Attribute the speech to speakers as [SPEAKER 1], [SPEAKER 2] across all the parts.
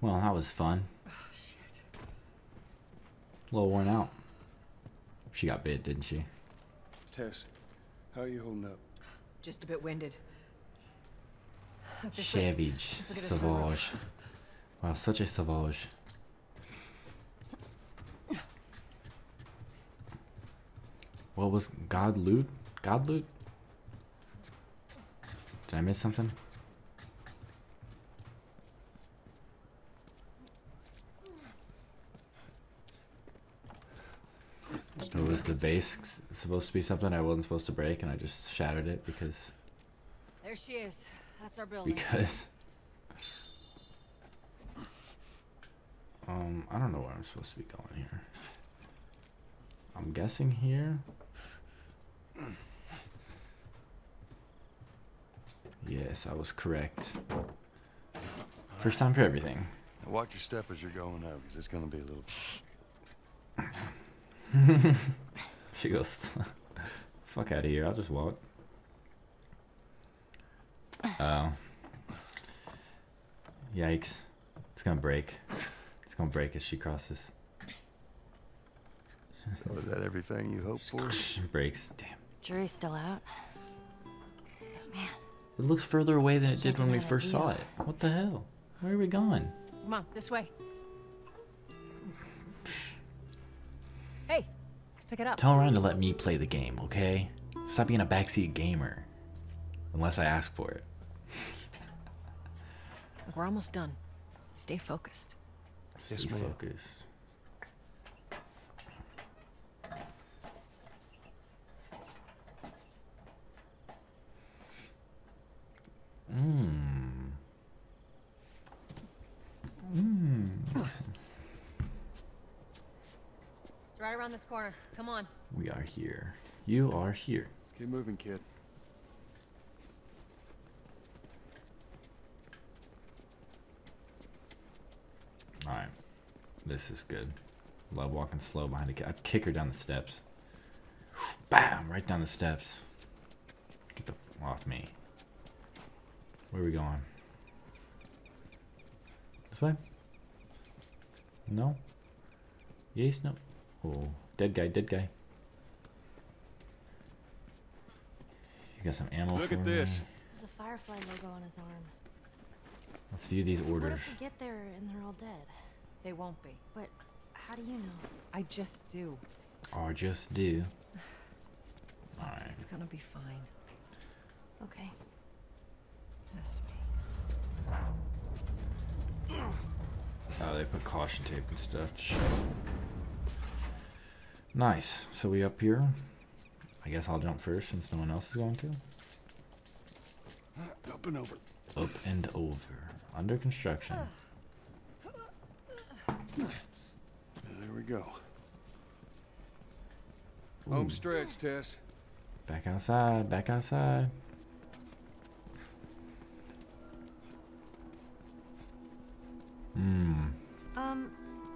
[SPEAKER 1] Well, that was fun.
[SPEAKER 2] Oh shit.
[SPEAKER 1] A little worn out. She got bit, didn't she?
[SPEAKER 3] Tess, how are you holding up?
[SPEAKER 2] Just a bit winded. Up this way.
[SPEAKER 1] Savage.
[SPEAKER 2] Let's look at this room.
[SPEAKER 1] Sauvage. Wow, such a sauvage. What was God loot? God loot? Did I miss something? So was the vase supposed to be something I wasn't supposed to break and I just shattered it because
[SPEAKER 2] There she is. That's our building.
[SPEAKER 1] because um I don't know where I'm supposed to be going here. I'm guessing here. Yes, I was correct. First time for everything.
[SPEAKER 3] Now watch your step as you're going out, because it's going to be a little...
[SPEAKER 1] She goes, fuck out of here. I'll just walk. Oh. Yikes. It's gonna break. It's gonna break as she crosses.
[SPEAKER 3] So is that everything you hoped for?
[SPEAKER 1] Breaks. Damn.
[SPEAKER 4] Jury's still out. Man,
[SPEAKER 1] It looks further away than it did when we
[SPEAKER 4] Something
[SPEAKER 1] first saw it. What the hell? Where are we going?
[SPEAKER 2] Come on, this way. Pick it up.
[SPEAKER 1] Tell Ryan to let me play the game, okay? Stop being a backseat gamer. Unless I ask for it.
[SPEAKER 2] We're almost done. Stay focused.
[SPEAKER 1] Stay
[SPEAKER 3] Yes,
[SPEAKER 1] focused.
[SPEAKER 2] Around this corner. Come on.
[SPEAKER 1] We are here. You are here.
[SPEAKER 3] Let's keep moving, kid.
[SPEAKER 1] Alright. This is good. Love walking slow behind a kid. I'd kick her down the steps. Bam! Right down the steps. Get the f- off me. Where are we going? This way? No? Yes, no. Oh, dead guy, dead guy. You got some ammo
[SPEAKER 3] Look
[SPEAKER 1] for
[SPEAKER 3] at this.
[SPEAKER 1] me?
[SPEAKER 4] there's a Firefly logo on his arm.
[SPEAKER 1] Let's view these
[SPEAKER 4] What
[SPEAKER 1] orders.
[SPEAKER 4] if we get there and they're all dead?
[SPEAKER 2] They won't be.
[SPEAKER 4] But how do you know?
[SPEAKER 2] I just do.
[SPEAKER 1] Oh, or just do. Alright.
[SPEAKER 2] It's gonna be fine.
[SPEAKER 4] Okay.
[SPEAKER 2] Has to be.
[SPEAKER 1] Oh, they put caution tape and stuff to show. Nice. So we up here. I guess I'll jump first since no one else is going to.
[SPEAKER 3] Up and over.
[SPEAKER 1] Up and over. Under construction.
[SPEAKER 3] There we go.
[SPEAKER 1] Ooh.
[SPEAKER 3] Home stretch, Tess.
[SPEAKER 1] Back outside. Back outside. Hmm.
[SPEAKER 4] Um,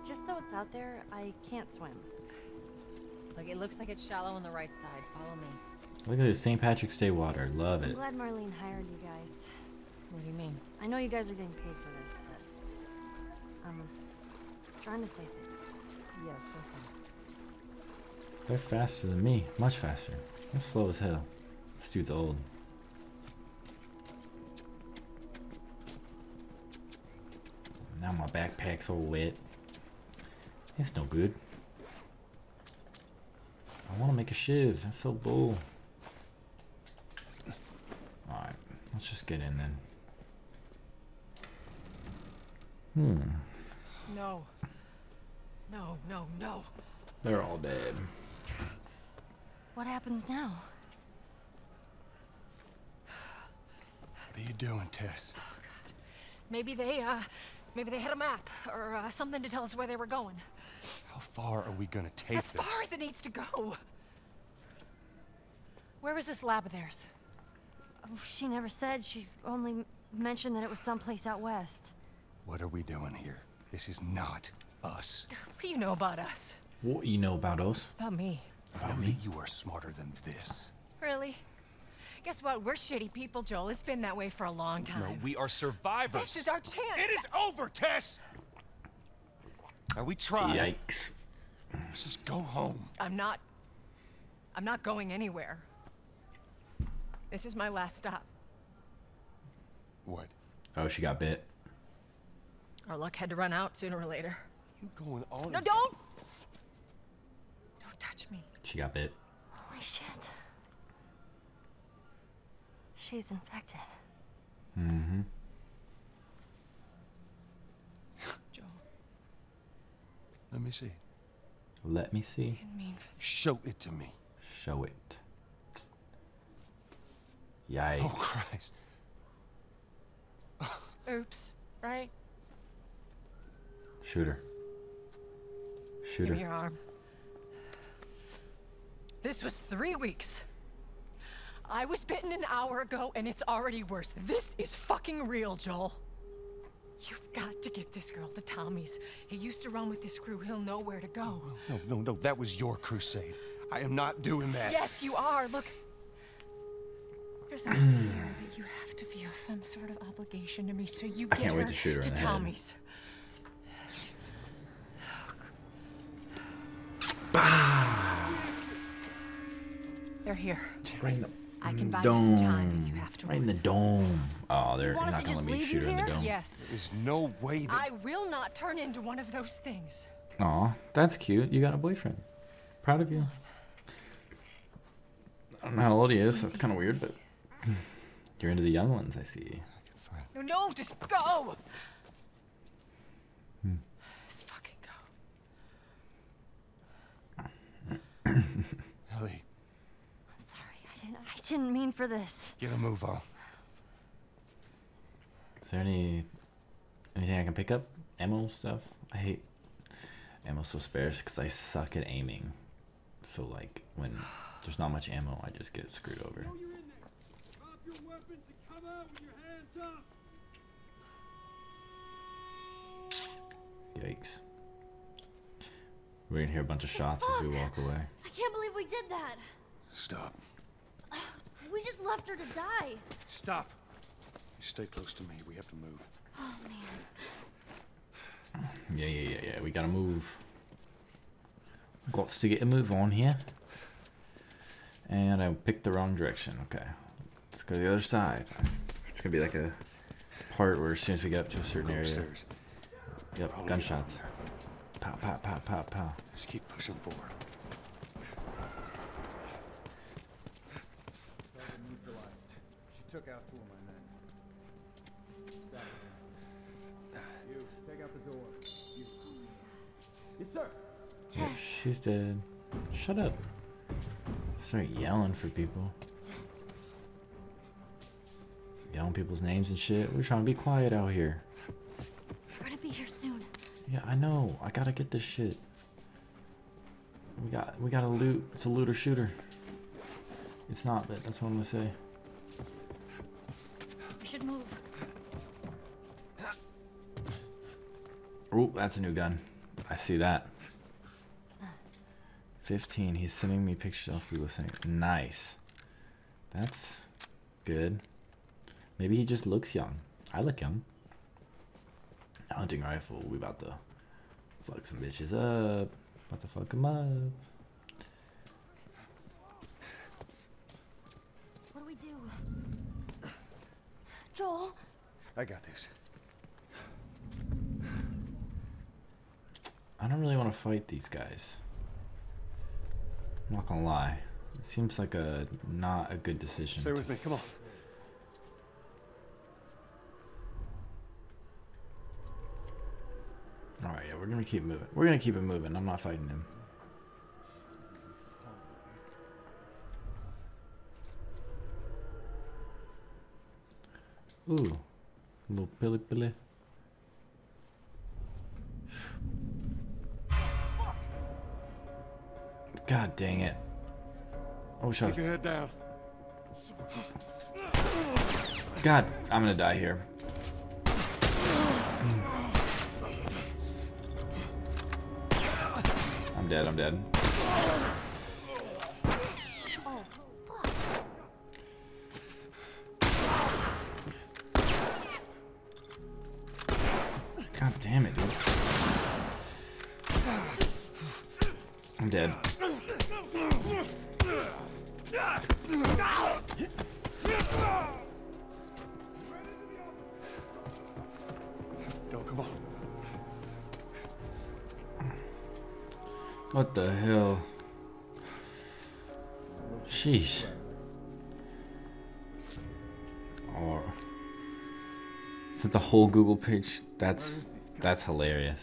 [SPEAKER 4] just so it's out there, I can't swim.
[SPEAKER 2] Look, it looks like it's shallow on the right side. Follow me.
[SPEAKER 1] Look at this St. Patrick's Day water. Love
[SPEAKER 4] I'm
[SPEAKER 1] it.
[SPEAKER 4] glad Marlene hired you guys.
[SPEAKER 2] What do you mean?
[SPEAKER 4] I know you guys are getting paid for this, but I'm trying to say things.
[SPEAKER 2] Yeah, sure thing.
[SPEAKER 1] They're faster than me. Much faster. I'm slow as hell. This dude's old. Now my backpack's all wet. It's no good. I want to make a shiv. That's so bull. Alright, let's just get in then. Hmm.
[SPEAKER 2] No. No, no, no.
[SPEAKER 1] They're all dead.
[SPEAKER 4] What happens now?
[SPEAKER 3] What are you doing, Tess?
[SPEAKER 2] Maybe they, uh, maybe they had a map or uh, something to tell us where they were going.
[SPEAKER 3] How far are we gonna take it?
[SPEAKER 2] As
[SPEAKER 3] this?
[SPEAKER 2] far as it needs to go. Where was this lab of theirs?
[SPEAKER 4] Oh, she never said. She only mentioned that it was someplace out west.
[SPEAKER 3] What are we doing here? This is not us.
[SPEAKER 2] What do you know about us?
[SPEAKER 1] What you know about us?
[SPEAKER 2] About me?
[SPEAKER 3] About me? you are smarter than this.
[SPEAKER 2] Really? Guess what? We're shitty people, Joel. It's been that way for a long time.
[SPEAKER 3] No, we are survivors.
[SPEAKER 2] This is our chance.
[SPEAKER 3] It is over, Tess! Now we tried.
[SPEAKER 1] Yikes.
[SPEAKER 3] Let's just go home.
[SPEAKER 2] I'm not. I'm not going anywhere. This is my last stop.
[SPEAKER 3] What?
[SPEAKER 1] Oh, she got bit.
[SPEAKER 2] Our luck had to run out sooner or later.
[SPEAKER 3] You going on?
[SPEAKER 2] No, don't! Don't touch me.
[SPEAKER 1] She got bit.
[SPEAKER 4] Holy shit. She's infected.
[SPEAKER 1] Mm-hmm.
[SPEAKER 2] Joel,
[SPEAKER 3] Let me see.
[SPEAKER 1] Let me see.
[SPEAKER 2] I didn't mean for
[SPEAKER 3] Show it to me.
[SPEAKER 1] Show it. Oh, Yikes.
[SPEAKER 3] Oh Christ.
[SPEAKER 2] Oops, right?
[SPEAKER 1] Shoot her. Shoot
[SPEAKER 2] Give me your arm. This was three weeks. I was bitten an hour ago, and it's already worse. This is fucking real, Joel. You've got to get this girl to Tommy's. He used to run with this crew. He'll know where to go.
[SPEAKER 3] No, no, no. That was your crusade. I am not doing that.
[SPEAKER 2] Yes, you are. Look. There's an idea that you have to feel some sort of obligation to me, so you
[SPEAKER 1] I
[SPEAKER 2] get
[SPEAKER 1] can't wait to shoot her in the head.
[SPEAKER 2] Tommy's. They're here.
[SPEAKER 1] Bring in the
[SPEAKER 2] I can buy you some time,
[SPEAKER 1] dome.
[SPEAKER 2] you have to
[SPEAKER 1] Right in the dome. Oh, they're
[SPEAKER 2] You want
[SPEAKER 1] not
[SPEAKER 2] us to
[SPEAKER 1] gonna
[SPEAKER 2] just
[SPEAKER 1] let me
[SPEAKER 2] leave
[SPEAKER 1] shoot
[SPEAKER 2] you
[SPEAKER 1] her in the
[SPEAKER 2] here?
[SPEAKER 1] dome.
[SPEAKER 2] Yes.
[SPEAKER 3] There's no way that.
[SPEAKER 2] I will not turn into one of those things.
[SPEAKER 1] Aw, that's cute. You got a boyfriend. Proud of you. I don't know how old he is. That's kind of weird, but you're into the young ones, I see.
[SPEAKER 2] No, no, just go.
[SPEAKER 1] Hmm.
[SPEAKER 2] Just fucking go.
[SPEAKER 3] Ellie,
[SPEAKER 4] I'm sorry. I didn't mean for this.
[SPEAKER 3] get a move on.
[SPEAKER 1] Is there any anything I can pick up? Ammo stuff? I hate ammo so sparse because I suck at aiming. So like when there's not much ammo, I just get screwed over.
[SPEAKER 5] Know you're in there. Drop your weapons and come out with your hands up.
[SPEAKER 1] Yikes. We're gonna hear a bunch of shots as we walk away.
[SPEAKER 6] I can't believe we did that.
[SPEAKER 3] Stop.
[SPEAKER 6] We just left her to die.
[SPEAKER 3] Stop. You stay close to me. We have to move.
[SPEAKER 6] Oh man.
[SPEAKER 1] Yeah, yeah, yeah, yeah. We gotta move. Got to get a move on here. And I picked the wrong direction. Okay. Let's go to the other side. It's gonna be like a part where as soon as we get up to a certain
[SPEAKER 3] Go
[SPEAKER 1] area.
[SPEAKER 3] upstairs.
[SPEAKER 1] Yep,
[SPEAKER 3] Probably
[SPEAKER 1] gunshots.
[SPEAKER 3] down
[SPEAKER 1] Pow, pow, pow, pow, pow.
[SPEAKER 3] Just keep pushing forward.
[SPEAKER 5] Target neutralized. She took out two of my men. You, take out the door. You. Yes, sir.
[SPEAKER 1] Yep, she's dead. Shut up. Start yelling for people. Yelling people's names and shit. We're trying to be quiet out here.
[SPEAKER 6] We're gonna be here soon.
[SPEAKER 1] Yeah, I know. I gotta get this shit. We got we gotta loot. It's a looter shooter. It's not, but that's what I'm gonna say. That's a new gun. I see that. 15. He's sending me pictures of people saying, nice. That's good. Maybe he just looks young. I look young. Hunting rifle. We about to fuck some bitches up. About to fuck them up.
[SPEAKER 6] What do we do? Joel,
[SPEAKER 3] I got this.
[SPEAKER 1] I don't really want to fight these guys. I'm not gonna lie. It seems like a not a good decision.
[SPEAKER 3] Stay with me. Come on.
[SPEAKER 1] All right, yeah, we're gonna keep moving. We're gonna keep it moving. I'm not fighting him. Ooh, little pilly pilly. God dang it! I wish I was.
[SPEAKER 3] Keep your head down.
[SPEAKER 1] God, I'm gonna die here. I'm dead, I'm dead.
[SPEAKER 3] Come on.
[SPEAKER 1] What the hell? Sheesh. Or is it the whole Google page? That's that's hilarious.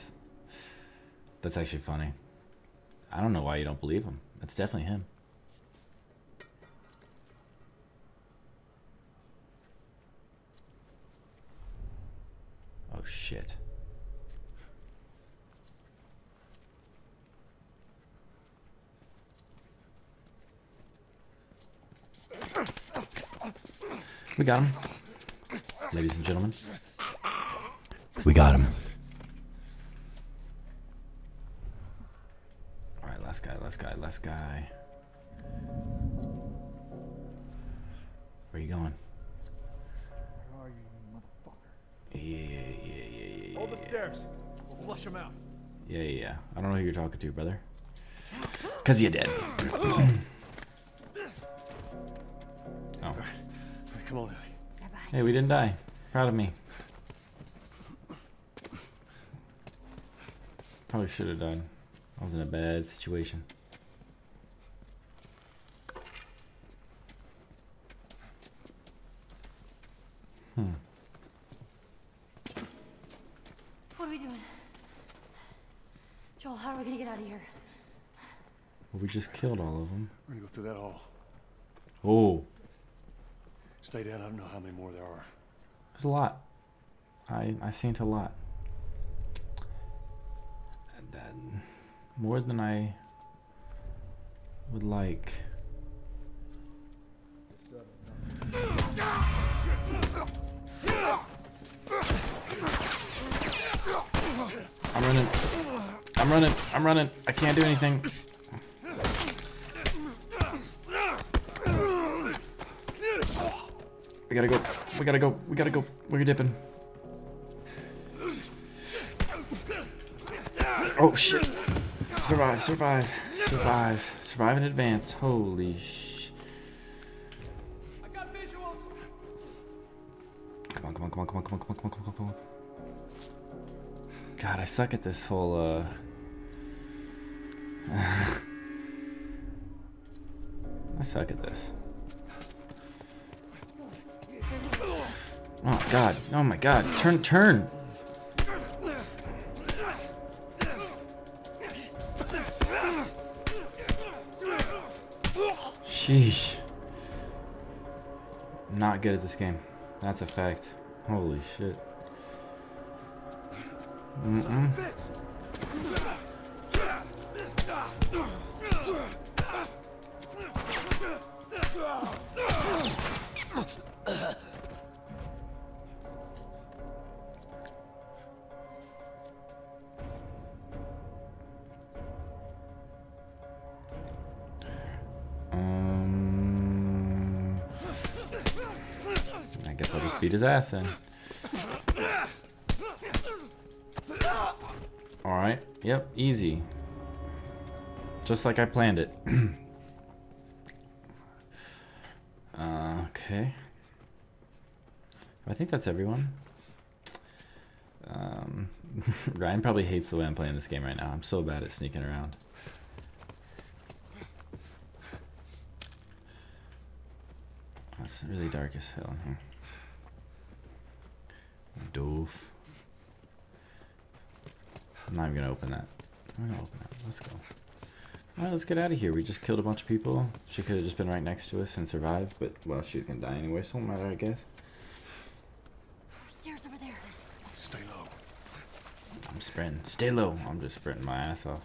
[SPEAKER 1] That's actually funny. I don't know why you don't believe him. It's definitely him. Oh shit. We got him. Ladies and gentlemen. We got him. Alright, last guy, last guy, last guy. Where you going?
[SPEAKER 5] Where are you, you motherfucker?
[SPEAKER 1] Yeah, yeah, yeah, yeah, yeah,
[SPEAKER 5] Hold the stairs. We'll flush him out.
[SPEAKER 1] Yeah, yeah, yeah. I don't know who you're talking to, brother. Cause you're dead.
[SPEAKER 3] Come on, Ellie.
[SPEAKER 6] Goodbye.
[SPEAKER 1] Hey, we didn't die. Proud of me. Probably should have died. I was in a bad situation. Hmm.
[SPEAKER 6] What are we doing? Joel, how are we gonna get out of here?
[SPEAKER 1] Well, we just killed all of them.
[SPEAKER 3] We're gonna go through that hall.
[SPEAKER 1] Oh,
[SPEAKER 3] Stay down. I don't know how many more there are.
[SPEAKER 1] there's a lot. I I seen a lot. That more than I would like. I'm running. I'm running. I'm running. I can't do anything. We gotta go. We gotta go. We gotta go. We're dipping. Oh shit. Survive, survive, survive, survive in advance. Holy sh. Come on, come on, come on, come on, come on, come on, come on, come on, God, I suck at this whole, uh. I suck at this. Oh god. Oh my god. Turn turn. Sheesh. Not good at this game. That's a fact. Holy shit. Mm-mm. Um, guess I'll just beat his ass then. Alright, yep, easy. Just like I planned it. uh, okay. I think that's everyone. Um, Ryan probably hates the way I'm playing this game right now. I'm so bad at sneaking around. It's really dark as hell in here. Doof. I'm not even gonna open that. I'm gonna open that. Let's go. Alright, let's get out of here. We just killed a bunch of people. She could have just been right next to us and survived, but well, she's gonna die anyway, so it won't matter, I guess.
[SPEAKER 6] Stairs over there.
[SPEAKER 3] Stay low.
[SPEAKER 1] I'm sprinting. Stay low. I'm just sprinting my ass off.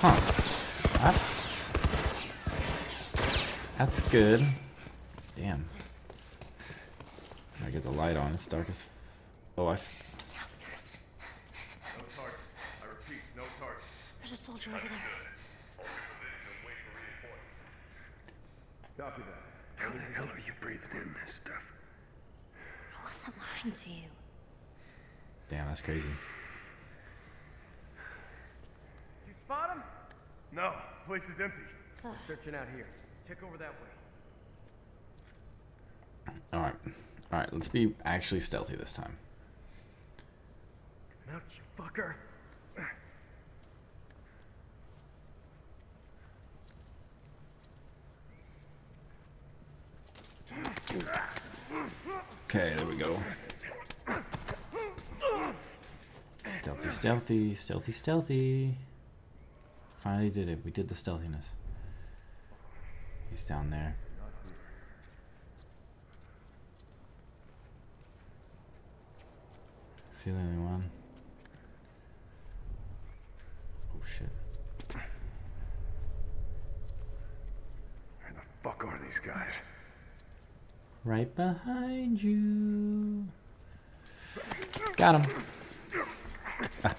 [SPEAKER 1] Huh. That's that's good. Damn. I get the light on. It's dark as. F- oh, I. F-
[SPEAKER 7] No target. I repeat, no target.
[SPEAKER 6] There's a soldier over there.
[SPEAKER 7] Copy that.
[SPEAKER 3] How the hell are you breathing in this stuff?
[SPEAKER 6] I wasn't lying to you.
[SPEAKER 1] Damn, that's crazy.
[SPEAKER 7] You spot him? No, place is empty.
[SPEAKER 6] Ugh.
[SPEAKER 7] Searching out here. Check over that way.
[SPEAKER 1] Alright. Alright, let's be actually stealthy this time.
[SPEAKER 7] Mount, you fucker.
[SPEAKER 1] Okay, there we go. Stealthy, stealthy, stealthy, stealthy. Finally did it. We did the stealthiness. He's down there. Is he the only one? Oh shit.
[SPEAKER 7] Where the fuck are these guys?
[SPEAKER 1] Right behind you. Got him.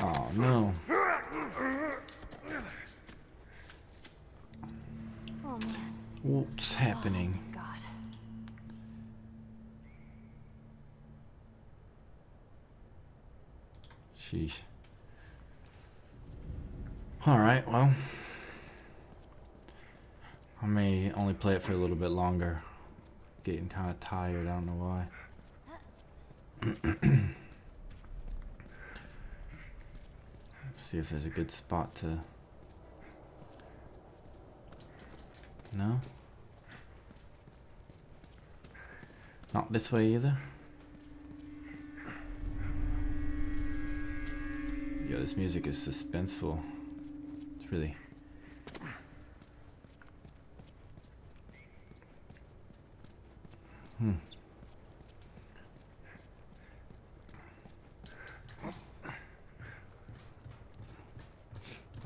[SPEAKER 1] oh no.
[SPEAKER 6] Oh man.
[SPEAKER 1] What's happening?
[SPEAKER 6] Oh, God.
[SPEAKER 1] Sheesh. Alright, well. I may only play it for a little bit longer. Getting kind of tired, I don't know why. See if there's a good spot to. No? Not this way either? Yeah, this music is suspenseful. It's really. Hmm.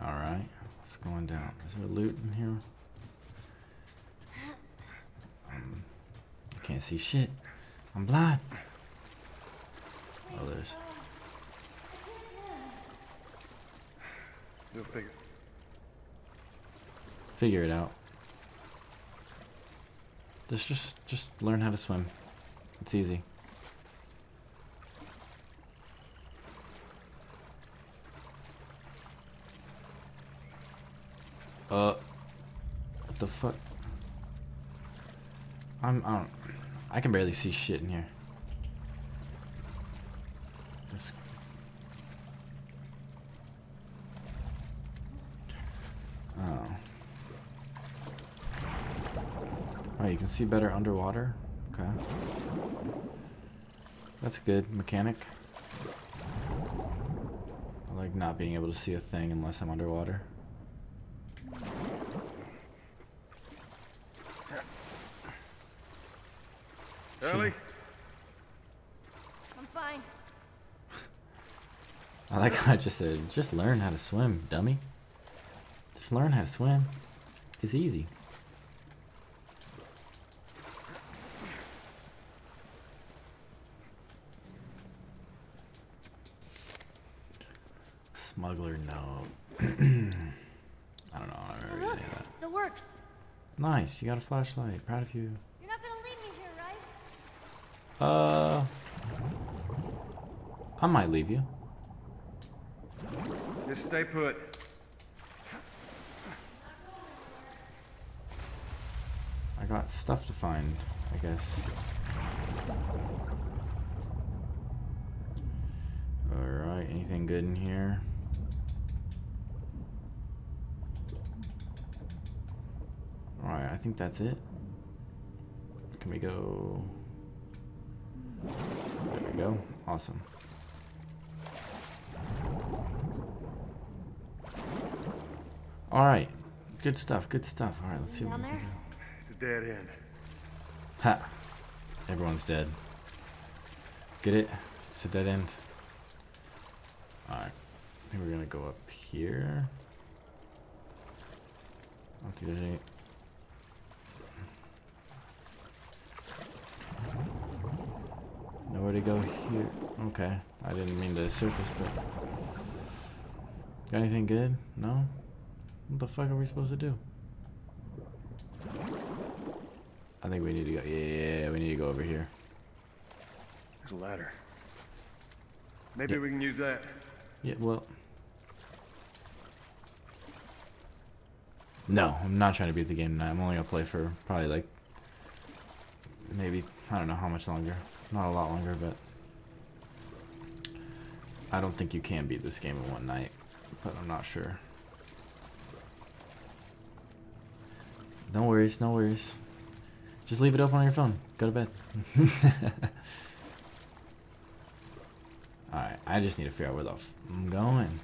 [SPEAKER 1] Alright, what's going down? Is there loot in here? Um, I can't see shit. I'm blind. Oh, there's.
[SPEAKER 7] You'll figure.
[SPEAKER 1] Figure it out. Just, just, just learn how to swim. It's easy. Uh, what the fuck? I'm, I don't, I can barely see shit in here. You can see better underwater? Okay. That's a good mechanic. I like not being able to see a thing unless I'm underwater.
[SPEAKER 7] Ellie?
[SPEAKER 6] I'm fine.
[SPEAKER 1] I like how I just said, just learn how to swim, dummy. Just learn how to swim. It's easy. Smuggler, no. I don't know. I don't
[SPEAKER 6] Oh,
[SPEAKER 1] remember
[SPEAKER 6] look,
[SPEAKER 1] any of that.
[SPEAKER 6] it still works.
[SPEAKER 1] Nice, you got a flashlight. Proud of you.
[SPEAKER 6] You're not gonna leave me here, right?
[SPEAKER 1] Uh, I might leave you.
[SPEAKER 7] Just stay put.
[SPEAKER 1] I got stuff to find, I guess. Alright, anything good in here? Alright, I think that's it. Can we go? There we go. Awesome. Alright. Good stuff, good stuff. Alright, let's see what
[SPEAKER 6] Down
[SPEAKER 1] we can
[SPEAKER 6] there?
[SPEAKER 1] do.
[SPEAKER 7] It's a dead end.
[SPEAKER 1] Ha! Everyone's dead. Get it? It's a dead end. Alright. I think we're gonna go up here. I don't think there's any. Nowhere to go here. Okay. I didn't mean to surface, but. Got anything good? No? What the fuck are we supposed to do? I think we need to go. Yeah, we need to go over here.
[SPEAKER 7] There's a ladder. Maybe
[SPEAKER 1] Yeah.
[SPEAKER 7] we can use that.
[SPEAKER 1] Yeah, well. No, I'm not trying to beat the game tonight. I'm only gonna play for probably like maybe I don't know how much longer. Not a lot longer, but I don't think you can beat this game in one night, but I'm not sure. No worries, no worries. Just leave it up on your phone. Go to bed. Alright, I just need to figure out where the f I'm going.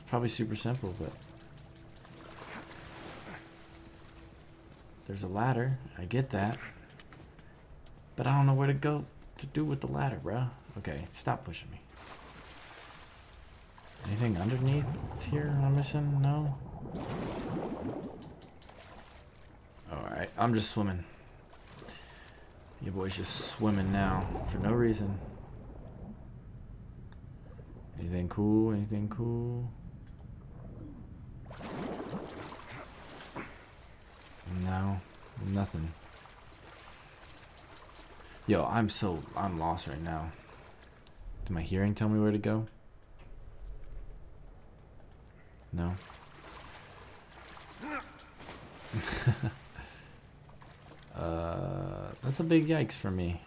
[SPEAKER 1] It's probably super simple, but... There's a ladder. I get that. But I don't know where to go to do with the ladder, bruh. Okay, stop pushing me. Anything underneath here I'm missing? No? Alright, I'm just swimming. Your boy's just swimming now for no reason. Anything cool? Anything cool? No, nothing. Yo, I'm so I'm lost right now. Did my hearing tell me where to go? No. uh, that's a big yikes for me.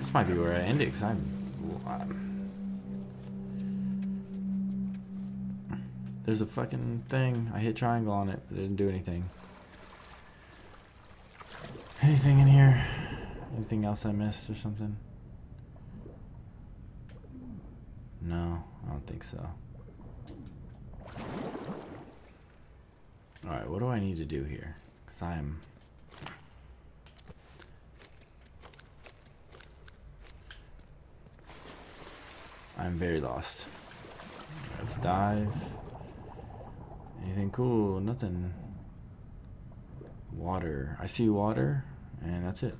[SPEAKER 1] This might be where I end it, cause I'm, I'm. There's a fucking thing. I hit triangle on it, but it didn't do anything. Anything in here? Anything else I missed or something? No, I don't think so. Alright, what do I need to do here? Because I'm... I'm very lost. Let's dive. Anything cool? Nothing. Water. I see water, and that's it.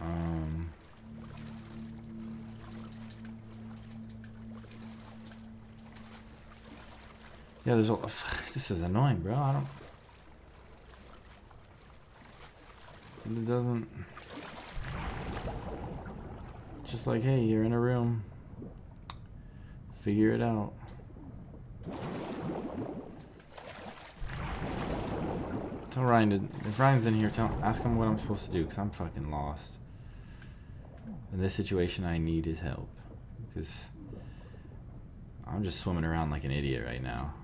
[SPEAKER 1] Um. Yeah, there's a. This is annoying, bro. I don't. It doesn't. Just like, hey, you're in a room. Figure it out. Tell Ryan to, if Ryan's in here, tell ask him what I'm supposed to do, because I'm fucking lost. In this situation, I need his help. Because I'm just swimming around like an idiot right now.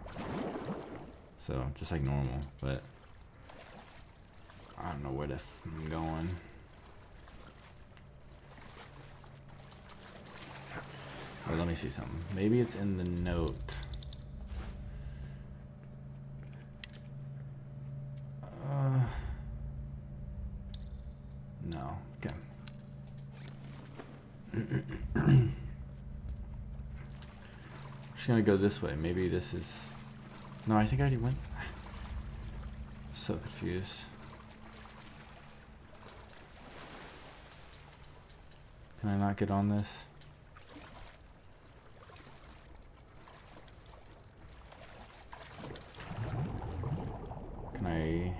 [SPEAKER 1] So, just like normal, but I don't know where the f I'm going. Wait, let me see something. Maybe it's in the note. Uh, no. Okay. Just gonna go this way. Maybe this is. No, I think I already went. So confused. Can I not get on this? Can I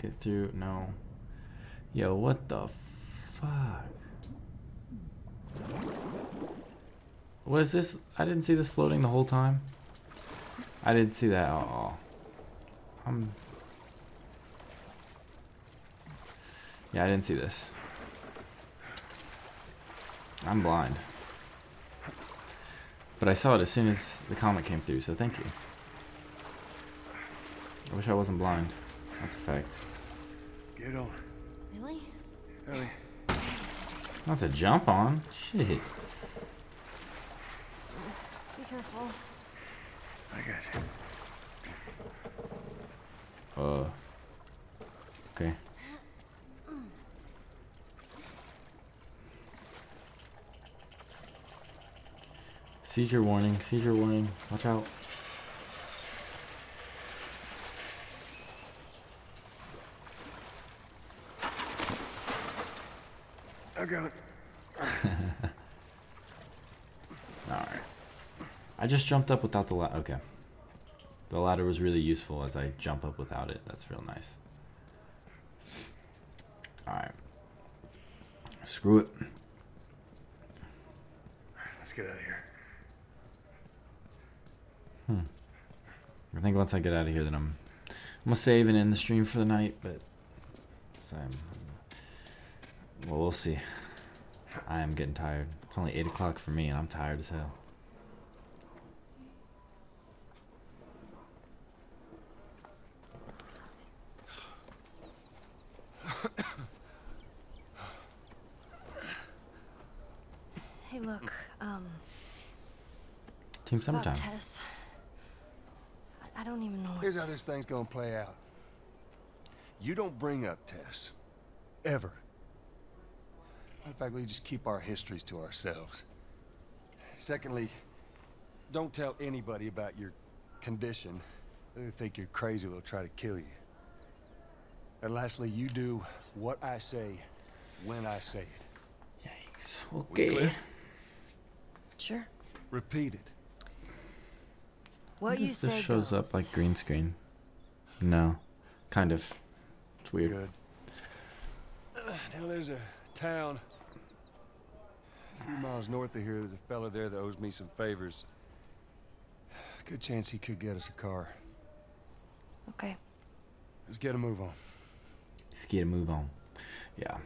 [SPEAKER 1] get through? No. Yo, what the fuck? What is this? I didn't see this floating the whole time. I didn't see that at all. I'm. Yeah, I didn't see this. I'm blind. But I saw it as soon as the comment came through, so thank you. I wish I wasn't blind. That's a fact.
[SPEAKER 7] Get on.
[SPEAKER 4] Really?
[SPEAKER 7] Ellie.
[SPEAKER 1] Not to jump on. Shit.
[SPEAKER 4] Be careful.
[SPEAKER 7] I got you.
[SPEAKER 1] Uh. Okay. Seizure warning, seizure warning. Watch out.
[SPEAKER 7] I got it.
[SPEAKER 1] I just jumped up without the ladder. Okay. The ladder was really useful as I jump up without it. That's real nice. Alright. Screw it.
[SPEAKER 7] Let's get out of here. Hmm.
[SPEAKER 1] I think once I get out of here, then I'm, I'm gonna save and end the stream for the night. But so I'm, well, we'll see. I am getting tired. It's only eight o'clock for me, and I'm tired as hell.
[SPEAKER 4] Hey, look, um,
[SPEAKER 1] Team
[SPEAKER 4] about
[SPEAKER 1] summertime.
[SPEAKER 4] Tess. I, I don't even know.
[SPEAKER 3] Here's
[SPEAKER 4] what
[SPEAKER 3] how this thing's gonna play out. You don't bring up Tess. Ever. Matter of fact, we just keep our histories to ourselves. Secondly, don't tell anybody about your condition. They think you're crazy, they'll try to kill you. And lastly, you do what I say when I say it.
[SPEAKER 1] Yikes.
[SPEAKER 3] We
[SPEAKER 1] Okay.
[SPEAKER 3] Clear?
[SPEAKER 4] Sure.
[SPEAKER 3] Repeat it.
[SPEAKER 4] What
[SPEAKER 1] What
[SPEAKER 4] you
[SPEAKER 1] if
[SPEAKER 4] say
[SPEAKER 1] this shows up like green screen? No. Kind of. It's weird.
[SPEAKER 3] Good. Now there's a town a few miles north of here. There's a fella there that owes me some favors. Good chance he could get us a car.
[SPEAKER 4] Okay.
[SPEAKER 3] Let's get a move on.
[SPEAKER 1] Let's get a move on. Yeah.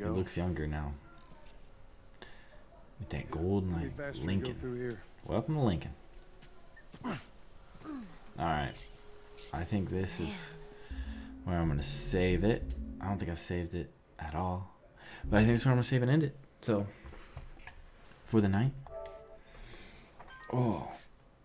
[SPEAKER 1] He looks younger now. With that golden
[SPEAKER 3] Be
[SPEAKER 1] like Lincoln. Welcome to Lincoln. Alright. I think this is where I'm gonna save it. I don't think I've saved it at all. But I think this is where I'm gonna save and end it. So for the night. Oh.